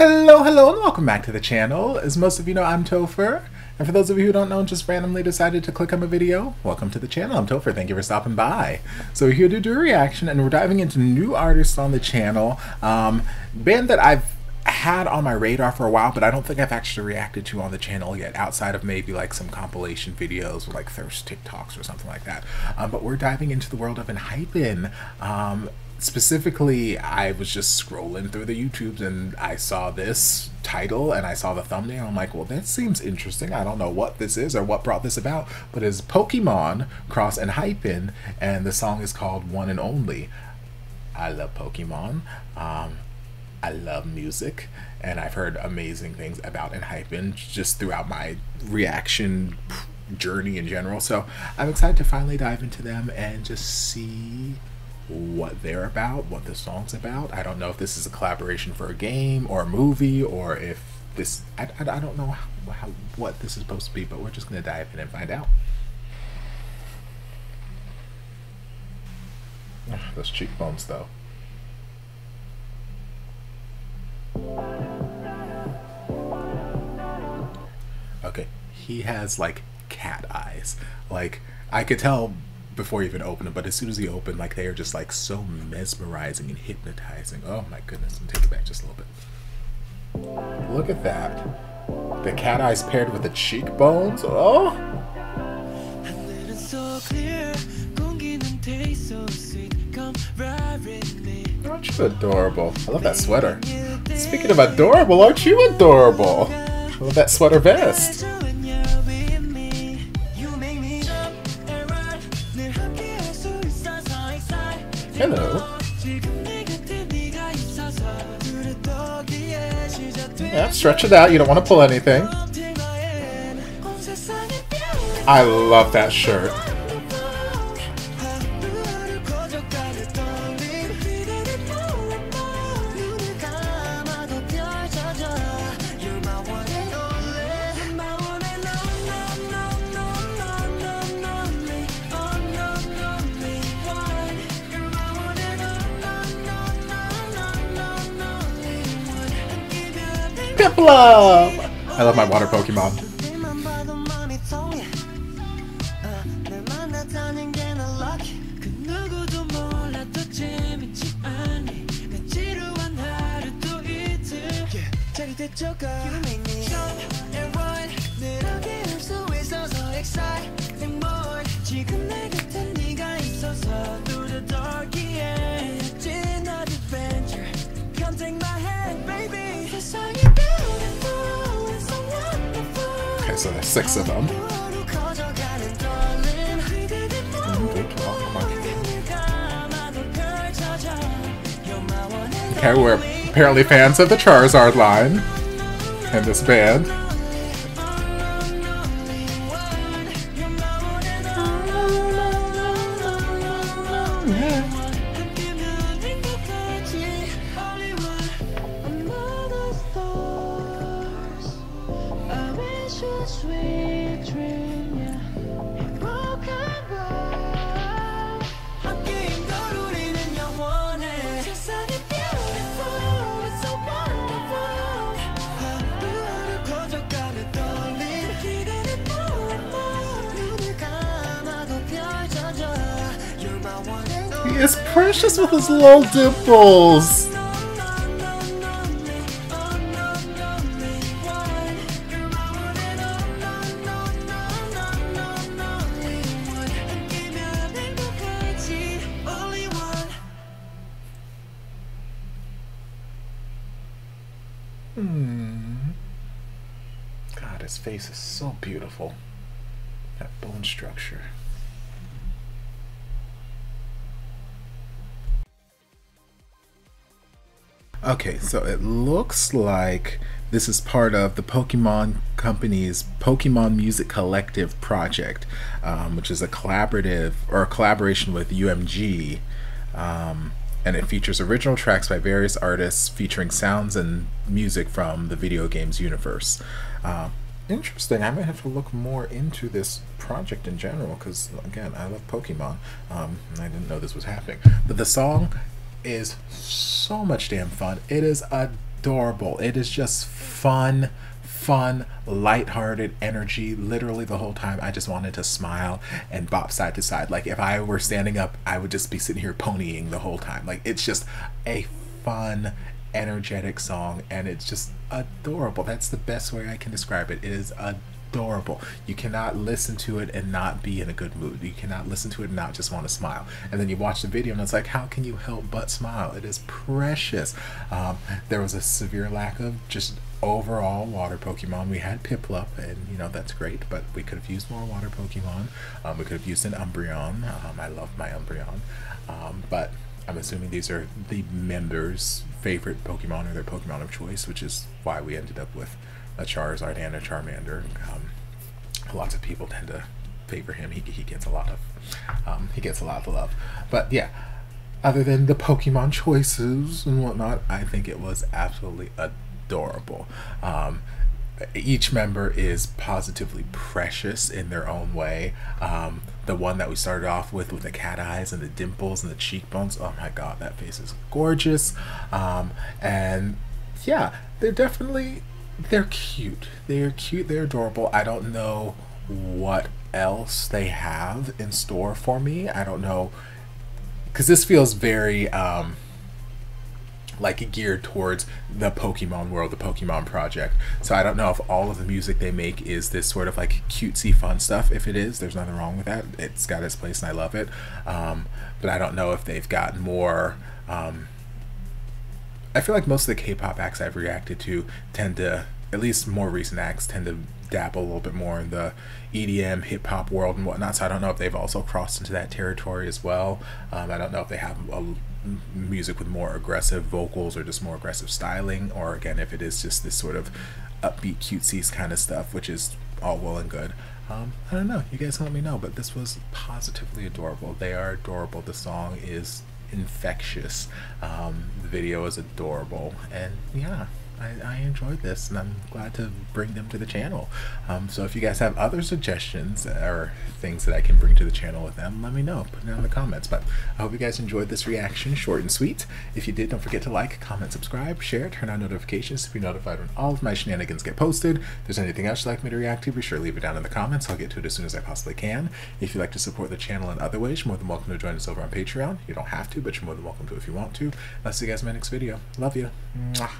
Hello, hello, and welcome back to the channel. As most of you know, I'm Topher. And for those of you who don't know just randomly decided to click on my video, welcome to the channel. I'm Topher. Thank you for stopping by. So we're here to do a reaction, and we're diving into new artists on the channel. Um, band that I've had on my radar for a while, but I don't think I've actually reacted to on the channel yet, outside of maybe like some compilation videos or like Thirst TikToks or something like that. Um, but we're diving into the world of Enhypen. Um, specifically i was just scrolling through the youtubes and i saw this title and i saw the thumbnail. I'm like well that seems interesting. I don't know what this is or what brought this about but it's pokemon cross Enhypen and the song is called one and only. I love pokemon. Um, i love music and i've heard amazing things about Enhypen just throughout my reaction journey in general. So i'm excited to finally dive into them and just see what they're about, what the song's about. I don't know if this is a collaboration for a game or a movie or if this, I, I, I don't know how, how, what this is supposed to be, but we're just going to dive in and find out. Ah, those cheekbones, though. Okay, he has like cat eyes. Like, I could tell before he even opened them, but as soon as he opened, like they are just like so mesmerizing and hypnotizing. Oh my goodness, take it back just a little bit. Look at that. The cat eyes paired with the cheekbones. Oh. Aren't you adorable? I love that sweater. Speaking of adorable, aren't you adorable? I love that sweater vest. Hello. Yeah, stretch it out. You don't want to pull anything. I love that shirt. Piplup! I love my water Pokemon. Okay, so there's six of them. Okay, we're apparently fans of the Charizard line and this band. He is precious with his little dimples. Hmm. God, his face is so beautiful. That bone structure. Okay, so it looks like this is part of the Pokemon Company's Pokemon Music Collective project, um, which is a collaborative or a collaboration with UMG. Um, and it features original tracks by various artists featuring sounds and music from the video games universe. Uh, interesting. I might have to look more into this project in general because, again, I love Pokemon. Um, I didn't know this was happening. But the song is so much damn fun. It is adorable. It is just fun, fun, lighthearted energy. Literally the whole time, I just wanted to smile and bop side to side. Like if I were standing up, I would just be sitting here ponying the whole time. Like it's just a fun, energetic song, and it's just adorable. That's the best way I can describe it. It is adorable adorable. You cannot listen to it and not be in a good mood. You cannot listen to it and not just want to smile. And then you watch the video and it's like, how can you help but smile? It is precious. Um, there was a severe lack of just overall water Pokemon. We had Piplup, and you know that's great, but we could have used more water Pokemon. Um, we could have used an Umbreon. Um, I love my Umbreon, um, but I'm assuming these are the members' favorite Pokemon or their Pokemon of choice, which is why we ended up with a Charizard and a Charmander. Um, lots of people tend to favor him. He, he gets a lot of um, he gets a lot of love. But yeah, other than the Pokemon choices and whatnot, I think it was absolutely adorable. Um, each member is positively precious in their own way. Um, the one that we started off with, with the cat eyes and the dimples and the cheekbones, oh my god, that face is gorgeous. Um, and yeah, they're definitely they're cute. They're cute. They're adorable. I don't know what else they have in store for me. I don't know because this feels very um, like geared towards the Pokemon world, the Pokemon project. So I don't know if all of the music they make is this sort of like cutesy fun stuff. If it is, there's nothing wrong with that. It's got its place and I love it. Um, but I don't know if they've got more. Um, I feel like most of the K-pop acts I've reacted to tend to, at least more recent acts, tend to dabble a little bit more in the EDM hip hop world and whatnot. So I don't know if they've also crossed into that territory as well. Um, I don't know if they have a, music with more aggressive vocals or just more aggressive styling, or again if it is just this sort of upbeat cutesy kind of stuff, which is all well and good. Um, I don't know. You guys let me know, but this was positively adorable. They are adorable. The song is infectious. Um, the video is adorable, and yeah, I, I enjoyed this, and I'm glad to bring them to the channel. Um, so if you guys have other suggestions or things that I can bring to the channel with them, let me know. Put it down in the comments. But I hope you guys enjoyed this reaction, short and sweet. If you did, don't forget to like, comment, subscribe, share, turn on notifications to be notified when all of my shenanigans get posted. If there's anything else you'd like me to react to, be sure to leave it down in the comments. I'll get to it as soon as I possibly can. If you'd like to support the channel in other ways, you're more than welcome to join us over on Patreon. You don't have to, but you're more than welcome to if you want to. I'll see you guys in my next video. Love you. Mwah.